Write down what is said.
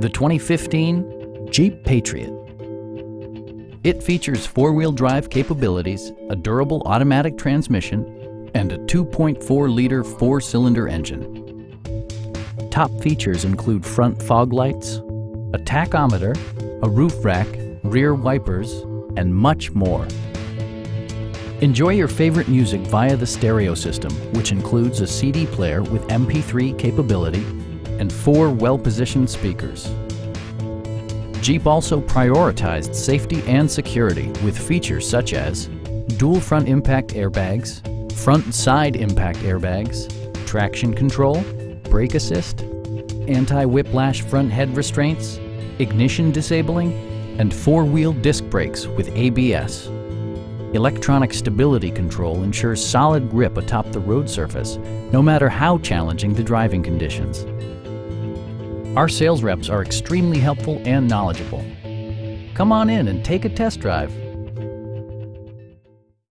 the 2015 Jeep Patriot. It features four-wheel drive capabilities, a durable automatic transmission, and a 2.4-liter four-cylinder engine. Top features include front fog lights, a tachometer, a roof rack, rear wipers, and much more. Enjoy your favorite music via the stereo system, which includes a CD player with MP3 capability and four well-positioned speakers. Jeep also prioritized safety and security with features such as dual front impact airbags, front and side impact airbags, traction control, brake assist, anti-whiplash front head restraints, ignition disabling, and four-wheel disc brakes with ABS. Electronic stability control ensures solid grip atop the road surface, no matter how challenging the driving conditions. Our sales reps are extremely helpful and knowledgeable. Come on in and take a test drive.